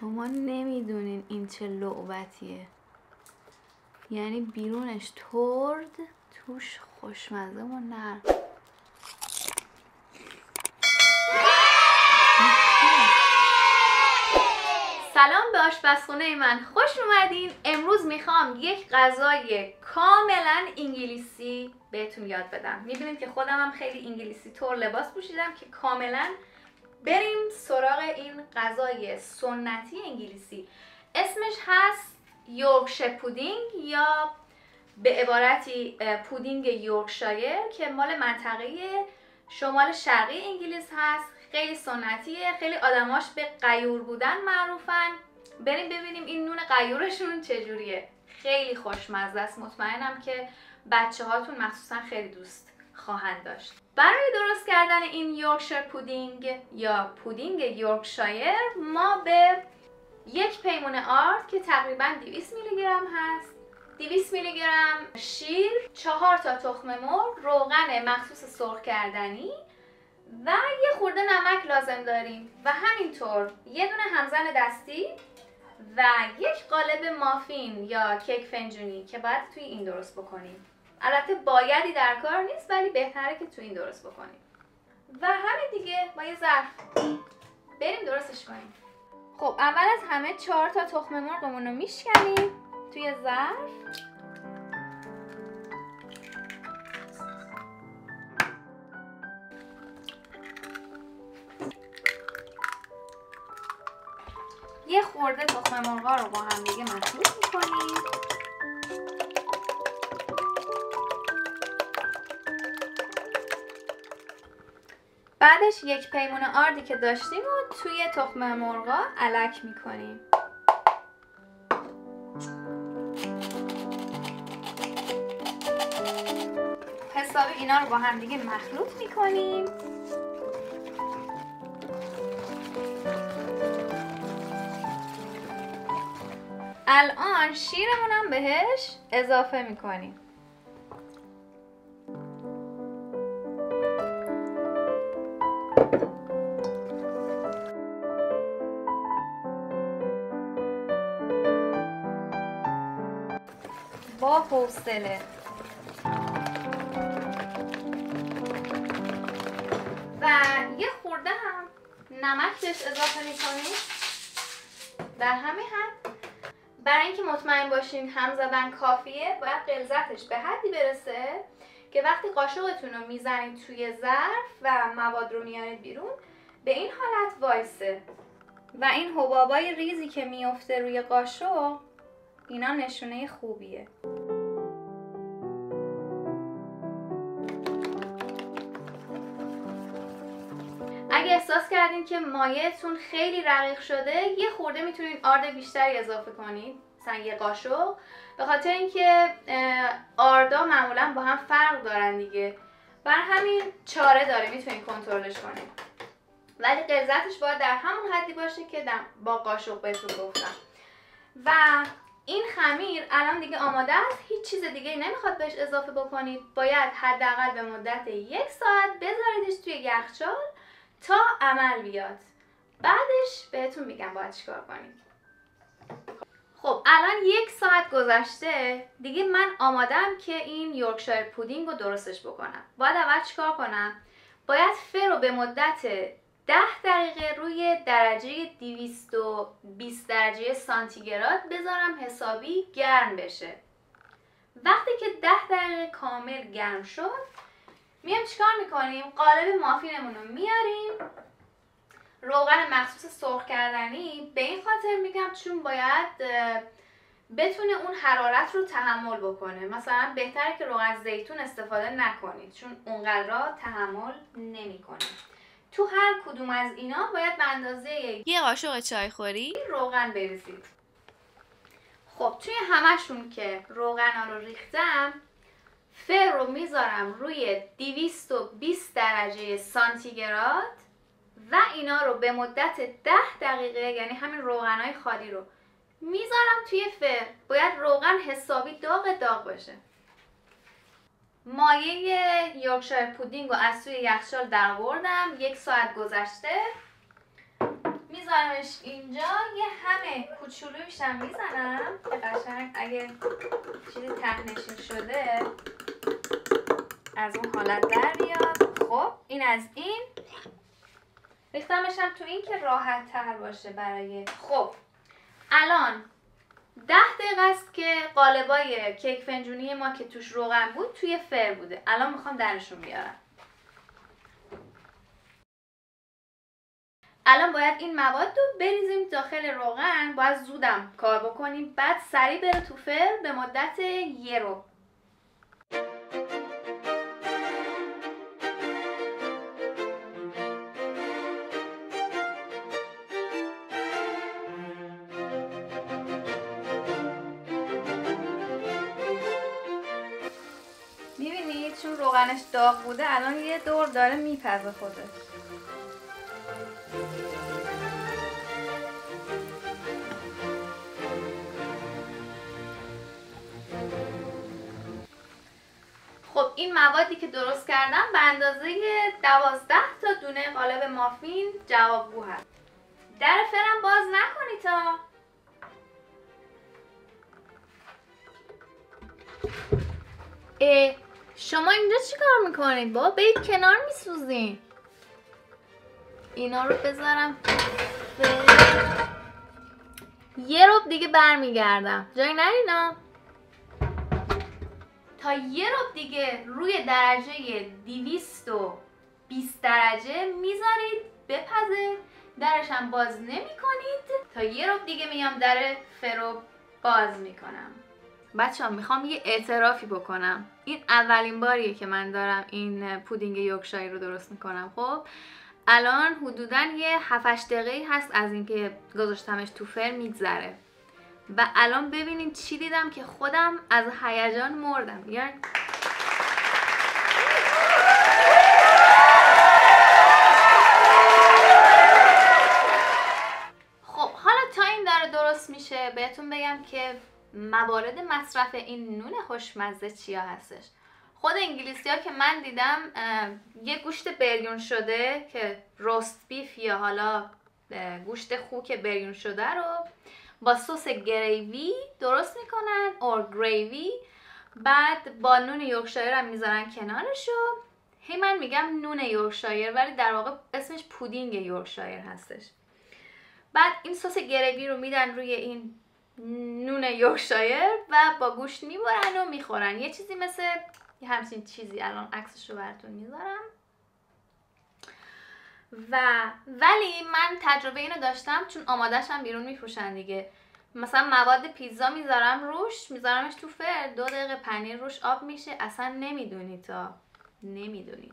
شما نمی‌دونین این چه لعبتیه. یعنی بیرونش ترد توش خوشمزه و نرم. سلام به آشپزخونه من. خوش اومدین. امروز می‌خوام یک غذای کاملا انگلیسی بهتون یاد بدم. می‌بینید که خودم هم خیلی انگلیسی طور لباس پوشیدم که کاملا بریم سراغ این غذای سنتی انگلیسی. اسمش هست Yorkshire pudding یا به عبارتی پودینگ یورکشایر که مال منطقه شمال شرقی انگلیس هست. خیلی سنتیه خیلی آدماش به غیور بودن معروفن. بریم ببینیم این نون غیورشون چجوریه. خیلی خوشمزه است. مطمئنم که بچه هاتون مخصوصا خیلی دوست خواهند داشت. برای درست کردن این Yorkshire pudding یا پودینگ یورکشایر ما به یک پیمونه آرد که تقریبا 200 میلی گرم هست 200 میلی گرم شیر، چهار تا تخم مرغ، روغن مخصوص سرخ کردنی و یه خورده نمک لازم داریم. و همینطور یه دونه همزن دستی و یک قالب مافین یا کیک فنجونی که باید توی این درست بکنیم. البته بایدی در کار نیست ولی بهتره که توی این درست بکنیم و همین دیگه با یه ظرف. بریم درستش کنیم. خب اول از همه چهار تا تخم مرغمون رو میشکنیم. توی ظرف. یه خورده تخم مرغا رو با هم دیگه مخلوط می‌کنیم. بعدش یک پیمونه آردی که داشتیم و توی تخم مرغا علک می‌کنیم. حسابی اینا رو با هم دیگه مخلوط می‌کنیم. الان شیرمونم بهش اضافه می‌کنیم. حوصله. و یه خورده هم نمک بهش اضافه می‌کنیم. در همین حد برای اینکه مطمئن باشین هم زدن کافیه باید غلظتش به حدی برسه که وقتی قاشقتون رو می‌زنید توی ظرف و مواد رو میارید بیرون به این حالت وایسه. و این حبابای ریزی که میفته روی قاشق اینا نشونه خوبیه. اگه احساس کردین که مایهتون خیلی رقیق شده یه خورده می‌تونین آرد بیشتری اضافه کنید. یه قاشق. به خاطر اینکه آردا معمولا با هم فرق دارن دیگه. بر همین چاره داره می‌تونین کنترلش کنید ولی غلظتش باید در همون حدی باشه که با قاشق بهتون گفتم. و این خمیر الان دیگه آماده است. هیچ چیز دیگه نمی‌خواد بهش اضافه بکنید. باید حداقل به مدت یک ساعت بذاریدش توی یخچال تا عمل بیاد. بعدش بهتون میگم باید چیکار کنید. خب الان یک ساعت گذشته. دیگه من آمادم که این یورکشایر پودینگ رو درستش بکنم. باید اول چیکار کنم؟ باید فر رو به مدت ده دقیقه روی درجه 220 درجه سانتیگراد بذارم حسابی گرم بشه. وقتی که ده دقیقه کامل گرم شد میام چیکار می‌کنیم؟ قالب مافینمون رو میاریم روغن مخصوص سرخ کردنی به این خاطر میگم چون باید بتونه اون حرارت رو تحمل بکنه. مثلا بهتره که روغن زیتون استفاده نکنید چون اونقدر تحمل نمی‌کنه. تو هر کدوم از اینا باید به اندازه یه قاشق چایخوری روغن بریزید خب توی همشون که روغن رو ریختم فر رو می‌ذارم روی 220 درجه سانتیگراد و اینا رو به مدت 10 دقیقه یعنی همین روغنهای خالی رو می‌ذارم توی فر باید روغن حسابی داغ داغ باشه. مایه یورکشایر پودینگ رو از توی یخچال درآوردم. یک ساعت گذشته. می‌ذارم میذارمش اینجا. یه همه کوچولویش هم می‌زنم. که قشنگ اگه چیزی تهنشین شده از اون حالت در بیاد. خب این از این. ریختمش هم تو این که راحت تر باشه برای. خب الان ده دقیقه است که قالبای کیک فنجونی ما که توش روغن بود توی فر بوده. الان می‌خوام درشون بیارم. الان باید این مواد رو بریزیم داخل روغن. باید زودم کار بکنیم. بعد سریع بره تو فر. به مدت یه رو. روغنش داغ بوده الان یه دور داره میپزه خودش. خب این موادی که درست کردم به اندازه دوازده تا دونه قالب مافین جوابگو هست. در فرم باز نکنی تا. اه شما اینجا چی کار می‌کنید بابا؟ برید کنار میسوزین. اینا رو بذارم یه روب دیگه برمیگردم. جای نرینا تا یه روب دیگه روی درجه دیویست و 20 درجه می‌ذارید. بپزه. درش هم باز نمی کنید تا یه روب دیگه میام در فرو باز می‌کنم. بچه ها می‌خوام یه اعترافی بکنم. این اولین باریه که من دارم این پودینگ یورکشایر رو درست می‌کنم خب؟ الان حدودا یه 7 دقیقه هست از اینکه گذاشتمش تو فر میگذره. و الان ببینید چی دیدم که خودم از هیجان مردم. یعنی خب حالا تا این داره درست میشه بهتون بگم که موارد مصرف این نون خوشمزه چیا هستش؟ خود انگلیسی ها که من دیدم یه گوشت بریون شده که roast beef یا حالا گوشت خوک بریون شده رو با سس gravy درست می‌کنن اور gravy بعد با نون یورکشایر هم می‌ذارن کنارشو. هی من میگم نون یورکشایر ولی در واقع اسمش پودینگ یورکشایر هستش. بعد این سس گریوی رو میدن روی این نون یورکشایر و با گوشت می‌برن و می‌خورن. یه چیزی مثل یه همچین چیزی الان عکسش رو براتون می‌ذارم. و ولی من تجربه اینو داشتم چون آمادهش هم بیرون میفروشن دیگه. مثلا مواد پیتزا می‌ذارم روش میذارمش تو فر دو دقیقه پنیر روش آب میشه. اصلا نمی‌دونی تا. نمی‌دونی.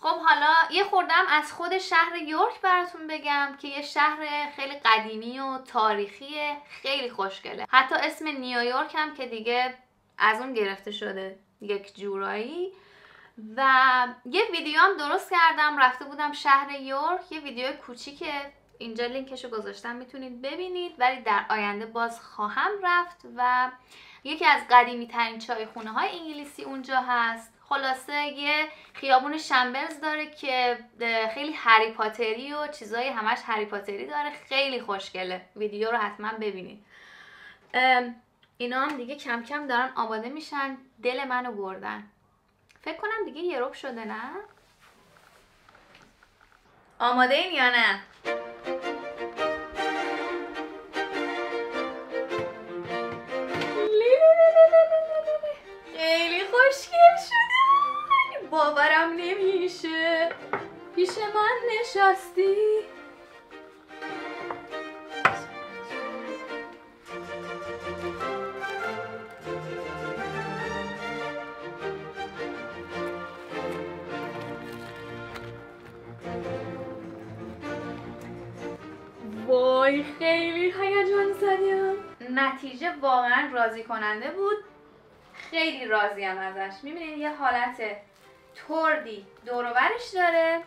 خب حالا یه خوردم از خود شهر یورک براتون بگم که یه شهر خیلی قدیمی و تاریخی خیلی خوشگله. حتی اسم نیویورک هم که دیگه از اون گرفته شده یک جورایی. و یه ویدیو هم درست کردم رفته بودم شهر یورک. یه ویدیو کوچیکه اینجا لینکشو گذاشتم می‌تونید ببینید. ولی در آینده باز خواهم رفت و یکی از قدیمی ترین چای خونه های انگلیسی اونجا هست. خلاصه یه خیابون شمبرز داره که خیلی هری پاتری و چیزای همش هری پاتری داره. خیلی خوشگله. ویدیو رو حتما ببینید. اینا هم دیگه کم کم دارن آماده میشن. دل منو بردن. فکر کنم دیگه یه شده نه؟ آماده این یا نه؟ باورم نمیشه. پیش من نشستی. وای خیلی هیجان زدم. نتیجه واقعا راضی کننده بود. خیلی راضیم ازش. می‌بینید یه حالت تردی دوروبرش داره.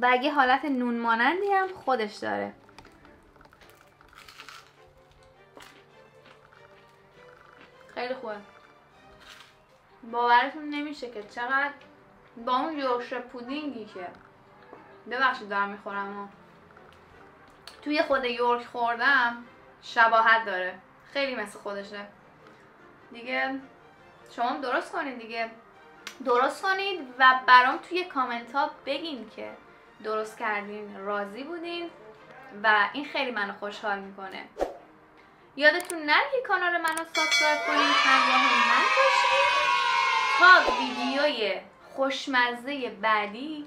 و یه حالت نون مانندی هم خودش داره. خیلی خوبه. باورتون نمیشه که چقدر با اون یورش پودینگی که ببخشید دارم می‌خورم توی خود یورک خوردم شباهت داره. خیلی مثل خودشه. دیگه شما درست کنید دیگه. درست کنید و برام توی کامنت ها بگین که درست کردین راضی بودین و این خیلی منو خوشحال می‌کنه. یادتون نره که کانال منو subscribe کنید همراه من باشید تا ویدیوی خوشمزه بعدی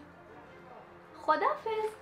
خدافظ